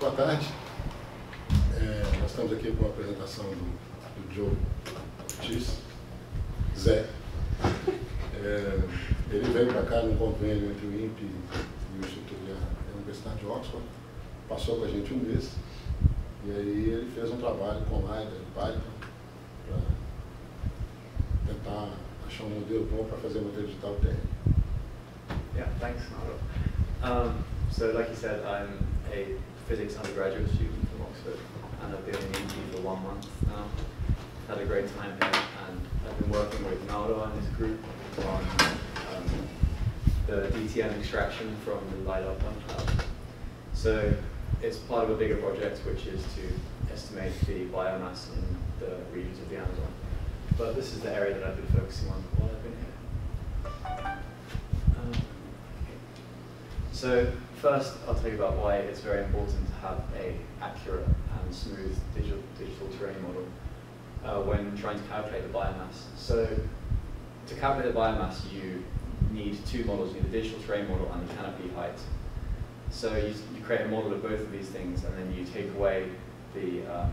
Boa tarde. É, nós estamos aqui com a apresentação do, do Joe Ortiz, Zé. É, ele veio para cá num convênio entre o INPE e o Instituto da Universidade de Oxford, passou com a gente um mês, e aí ele fez um trabalho com Lida e Python para tentar achar um modelo bom para fazer modelo digital TR. Yeah, thanks, Naro. Um, so like you said, I'm a physics undergraduate student from Oxford, and I've been in ET for one month now. Had a great time here, and I've been working with Mauro and his group on um, the DTM extraction from the LiDAR cloud. So it's part of a bigger project, which is to estimate the biomass in the regions of the Amazon. But this is the area that I've been focusing on while I've been here. Um, so first, I'll tell you about why it's very important to have a accurate and smooth digital, digital terrain model uh, when trying to calculate the biomass. So to calculate the biomass, you need two models. You need the digital terrain model and the canopy height. So you, you create a model of both of these things, and then you take away the, um,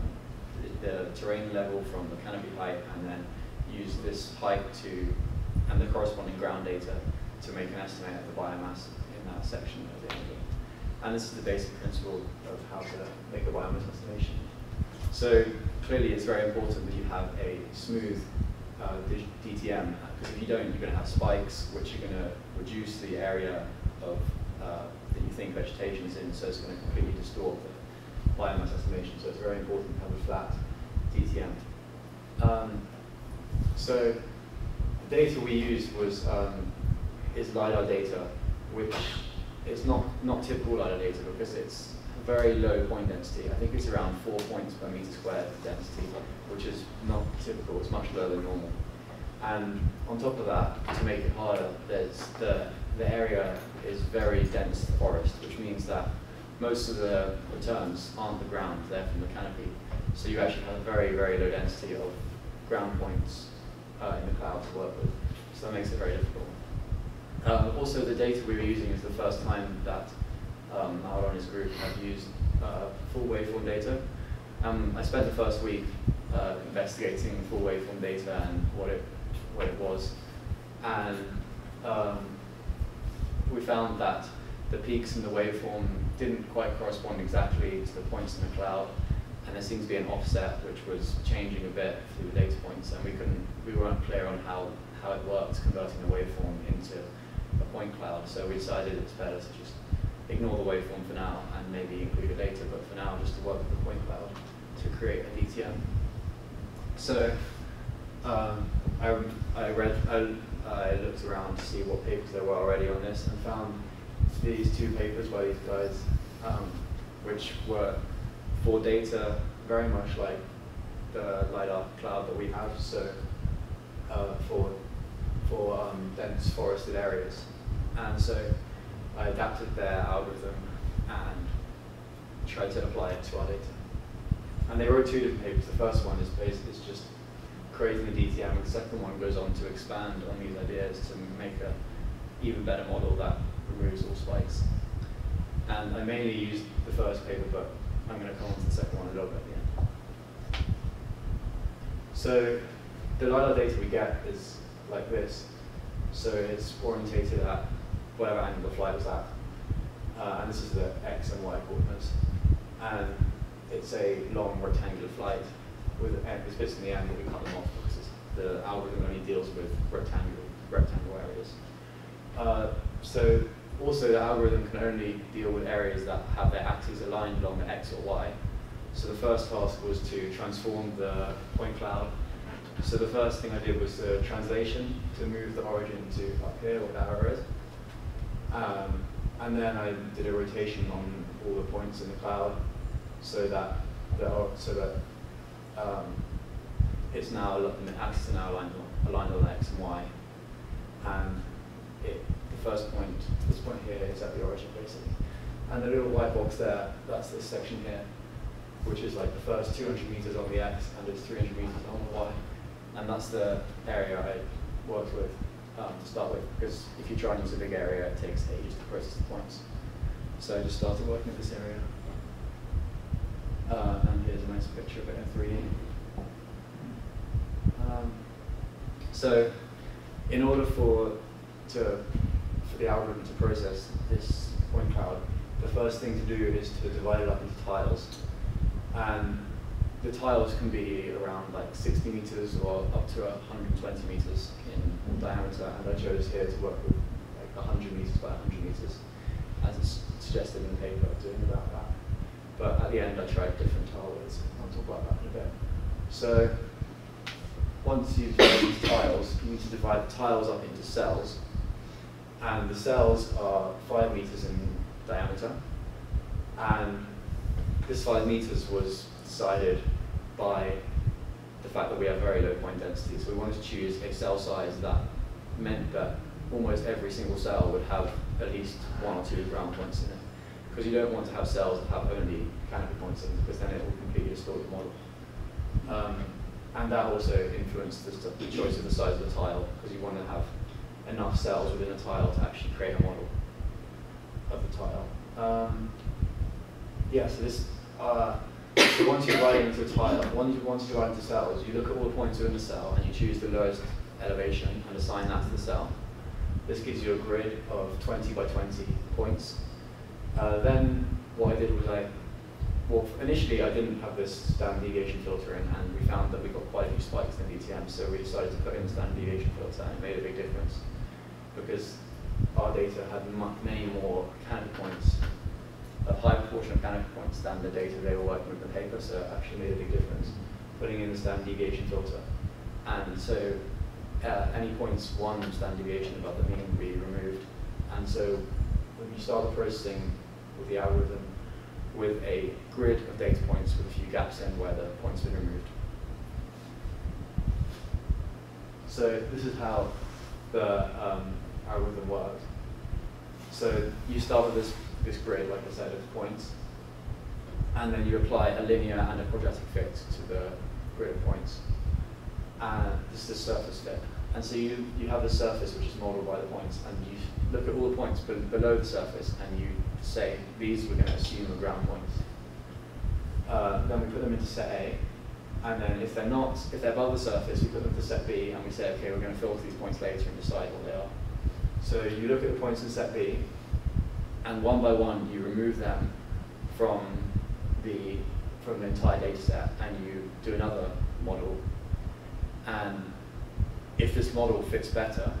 the, the terrain level from the canopy height, and then use this height to, and the corresponding ground data to make an estimate of the biomass section of the envelope. And this is the basic principle of how to make a biomass estimation. So clearly it's very important that you have a smooth uh, DTM, because if you don't, you're going to have spikes, which are going to reduce the area of uh, that you think vegetation is in, so it's going to completely distort the biomass estimation. So it's very important to have a flat DTM. Um, so the data we used was um, is LiDAR data, which is not, not typical data because it's very low point density. I think it's around four points per meter squared density, which is not typical, it's much lower than normal. And on top of that, to make it harder, there's the, the area is very dense forest, which means that most of the returns aren't the ground, they're from the canopy. So you actually have a very, very low density of ground points uh, in the cloud to work with. So that makes it very difficult. Um, also, the data we were using is the first time that um, Mauro and his group have used uh, full waveform data. Um, I spent the first week uh, investigating full waveform data and what it, what it was. And um, we found that the peaks in the waveform didn't quite correspond exactly to the points in the cloud, and there seemed to be an offset which was changing a bit through the data points, and we couldn't, we weren't clear on how, how it worked converting the waveform into point cloud. So we decided it's better to just ignore the waveform for now and maybe include it later, but for now just to work with the point cloud to create a DTM. So um, I, I read, I, I looked around to see what papers there were already on this and found these two papers by these guys, um, which were for data very much like the LiDAR cloud that we have, so uh, for, for um, dense forested areas. And so I adapted their algorithm and tried to apply it to our data. And they wrote two different papers. The first one is basically is just creating a DTM, and the second one goes on to expand on these ideas to make an even better model that removes all spikes. And I mainly used the first paper, but I'm going to come on to the second one a little bit at the end. So the LiDAR data we get is like this. So it's orientated at whatever angle the flight was at. Uh, and this is the x and y coordinates. And it's a long rectangular flight with these bits in the end, but we cut them off because the algorithm only deals with rectangular, rectangle areas. Uh, so also the algorithm can only deal with areas that have their axes aligned along the x or y. So the first task was to transform the point cloud. So the first thing I did was the translation to move the origin to up here where the arrow is. Um, and then I did a rotation on all the points in the cloud so that the, so that um, it's now the are now aligned on, aligned on x and y, and it, the first point, this point here, is at the origin basically, and the little white box there, that's this section here, which is like the first 200 meters on the x and it's 300 meters on the y, and that's the area I worked with um, to start with, because if you try and use a big area, it takes ages to process the points. So I just started working with this area. Uh, and here's a nice picture of it in 3D. Um, so in order for, to, for the algorithm to process this point cloud, the first thing to do is to divide it up into tiles. And the tiles can be around like 60 meters or up to 120 meters in diameter. And I chose here to work with like 100 meters by 100 meters, as it's suggested in the paper doing about that. But at the end, I tried different tile widths. I'll talk about that in a bit. So once you've got these tiles, you need to divide the tiles up into cells. And the cells are five meters in diameter. And this five meters was decided by the fact that we have very low point density. So we wanted to choose a cell size that meant that almost every single cell would have at least one or two ground points in it. Because you don't want to have cells that have only canopy points in it, because then it will completely distort the model. Um, and that also influenced the, the, choice of the size of the tile because you want to have enough cells within a tile to actually create a model of the tile. Um, yeah, so this, uh, so once you it into a tile, once you, once you divide into cells, you look at all the points within the cell and you choose the lowest elevation and assign that to the cell. This gives you a grid of 20 by 20 points. Uh, then what I did was I well, initially I didn't have this standard deviation filter in, and we found that we got quite a few spikes in DTM, so we decided to put in the standard deviation filter, and it made a big difference because our data had many more canopy points, a high proportion of canopy points than the data they were working with in the paper, so it actually made a big difference putting in the standard deviation filter. And so uh, any points one standard deviation above the mean will be removed. And so when you start the processing with the algorithm, with a grid of data points with a few gaps in where the points have been removed. So this is how the um, algorithm works. So you start with this, this grid, like I said, of points, and then you apply a linear and a quadratic fit to the grid of points. And this is the surface fit. And so you, you have the surface which is modeled by the points, and you look at all the points below the surface, and you say these we're going to assume are ground points. Uh, then we put them into set A, and then if they're not, if they're above the surface, we put them to set B, and we say, okay, we're going to filter these points later and decide what they are. So you look at the points in set B, and one by one you remove them from the from the entire data set, and you do another model. And if this model fits better,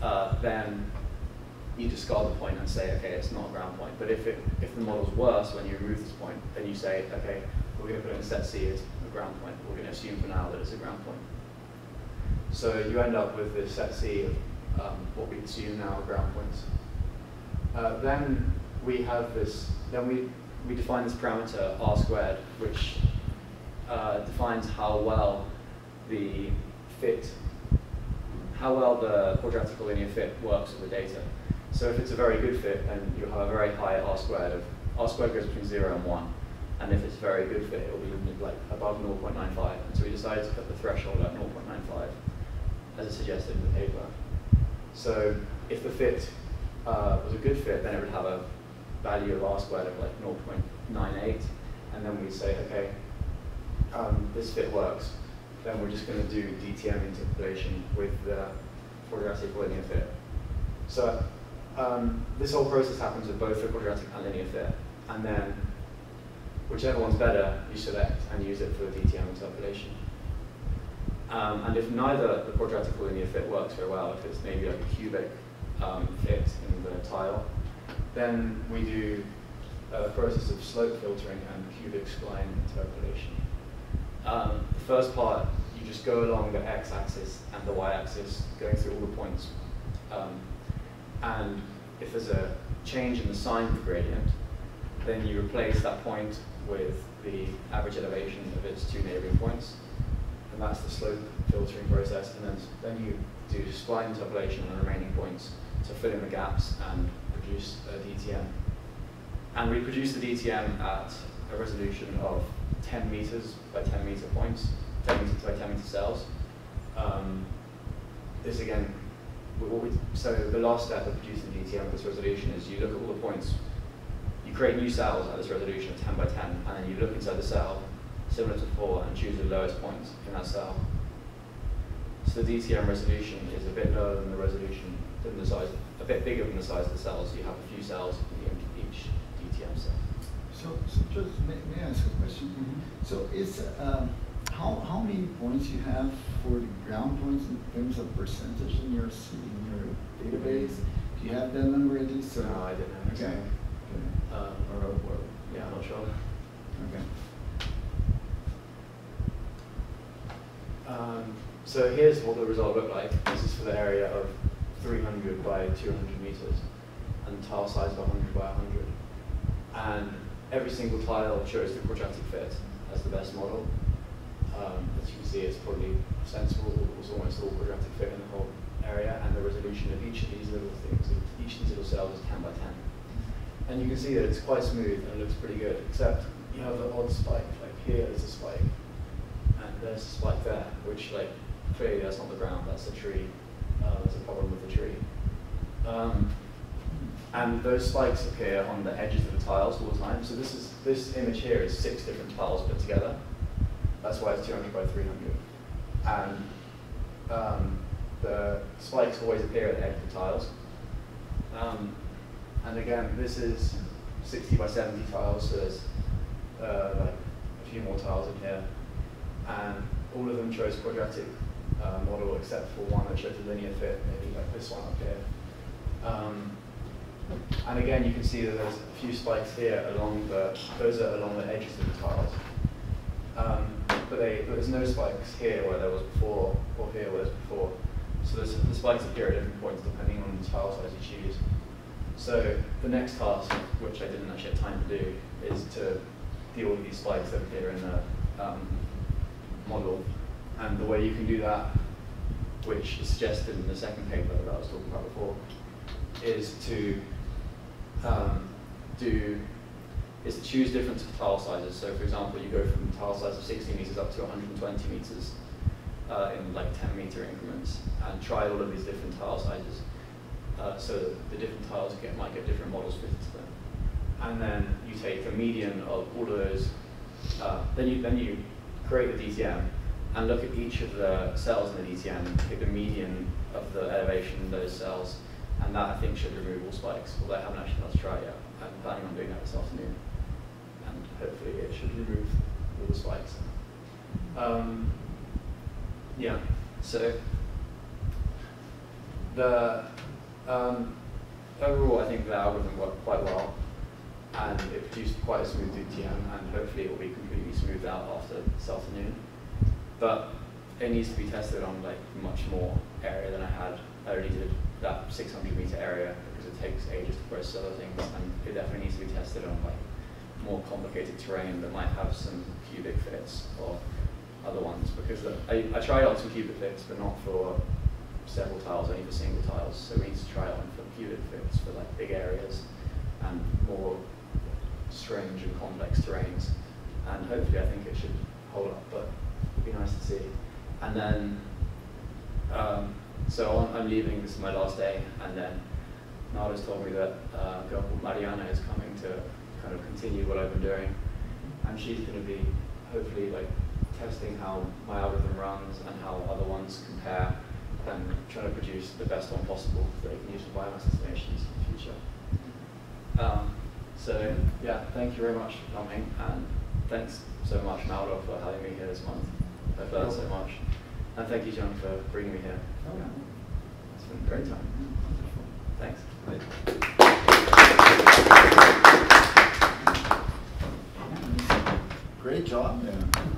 uh, then you discard the point and say, okay, it's not a ground point. But if, it, if the model's worse when you remove this point, then you say, okay, we're going to put in set C as a ground point. We're going to assume for now that it's a ground point. So you end up with this set C of um, what we assume now are ground points. Uh, then we have this, then we, we define this parameter r squared, which uh, defines how well the fit, how well the quadratic linear fit works with the data. So if it's a very good fit, then you'll have a very high R squared of, R squared goes between zero and one. And if it's a very good fit, it'll be like above 0.95. And so we decided to put the threshold at 0.95, as suggested in the paper. So if the fit uh, was a good fit, then it would have a value of R squared of like 0.98. And then we'd say, okay, um, this fit works. Then we're just going to do DTM interpolation with the quadratic linear fit. So um, this whole process happens with both the quadratic and linear fit. And then whichever one's better, you select and use it for the DTM interpolation. Um, and if neither the quadratic or linear fit works very well, if it's maybe like a cubic um, fit in the tile, then we do a process of slope filtering and cubic spline interpolation. Um, the first part, you just go along the x-axis and the y-axis, going through all the points um, and if there's a change in the sign of the gradient, then you replace that point with the average elevation of its two neighboring points. And that's the slope filtering process. And then, then you do spline interpolation on the remaining points to fill in the gaps and produce a DTM. And we produce the DTM at a resolution of 10 meters by 10 meter points, 10 meters by 10 meter cells. Um, this again we, so the last step of producing DTM with this resolution is you look at all the points, you create new cells at this resolution of 10 by 10, and then you look inside the cell, similar to 4, and choose the lowest point in that cell. So the DTM resolution is a bit lower than the resolution, than the size, a bit bigger than the size of the cells. You have a few cells in each DTM cell. So, so just may, may I ask a question? Mhm. So is, um, how, how many points you have for the ground points in terms of percentage in your, in your database? Do you have that number at least? or- No, I didn't have. Okay. Okay. Um, or, or, yeah, I'm not sure. Okay. Um, so here's what the result looked like. This is for the area of 300 by 200 meters and tile size of 100 by 100. And every single tile shows the quadratic fit as the best model. Um, as you can see, it's probably sensible. It was almost all quadratic fit in the whole area, and the resolution of each of these little things, each of these little cells is 10 by 10. And you can see that it's quite smooth and looks pretty good, except you have the odd spike. Like here is a spike, there's a spike there, which like clearly that's not the ground, that's a tree. Uh, there's a problem with the tree. Um, and those spikes appear on the edges of the tiles all the time. So this is this image here is six different tiles put together. That's why it's 200 by 300. And um, the spikes always appear at the edge of the tiles. Um, and again, this is 60 by 70 tiles, so there's uh, like a few more tiles in here. And all of them chose quadratic uh, model except for one that chose a linear fit, maybe like this one up here. Um, and again, you can see that there's a few spikes here along the, those are along the edges of the tiles. Um, but they, there's no spikes here where there was before, or here where there's before. So the spikes appear at different points depending on the tile size you choose. So the next task, which I didn't actually have time to do, is to deal with these spikes that appear in the um, model. And the way you can do that, which is suggested in the second paper that I was talking about before, is to um, do is to choose different tile sizes. So for example, you go from tile size of 60 meters up to 120 meters uh, in like 10 meter increments and try all of these different tile sizes. Uh, so the different tiles get, might get different models fitted to them. And then you take the median of all of those, uh, then, you, then you create the DTM and look at each of the cells in the DTM, pick the median of the elevation in those cells, and that I think should remove all spikes, although I haven't actually got to try it yet. I'm planning on doing that this afternoon, and hopefully it should remove all the spikes. Um, yeah, so the um, overall, I think the algorithm worked quite well, produced quite a smooth DTM, and hopefully it will be completely smoothed out after this afternoon. But it needs to be tested on like much more area than I had. I already did that 600 meter area because it takes ages to process other things, and it definitely needs to be tested on like more complicated terrain that might have some cubic fits or other ones. Because I, I tried out some cubic fits, but not for several tiles, only for single tiles. So we need to try on for cubic fits for like big areas strange and complex terrains. And hopefully, I think it should hold up, but it'd be nice to see. And then, um, so I'm, I'm leaving. This is my last day, and then Nada's told me that uh, a girl called Mariana is coming to kind of continue what I've been doing, and she's going to be hopefully like testing how my algorithm runs and how other ones compare, and trying to produce the best one possible that I can use for biomass estimations in the future. Um, so yeah, thank you very much for coming, and thanks so much, Mauro, for having me here this month. I've learned so much. And thank you, John, for bringing me here. Oh, it's been a great time. Thanks. Great job. Yeah.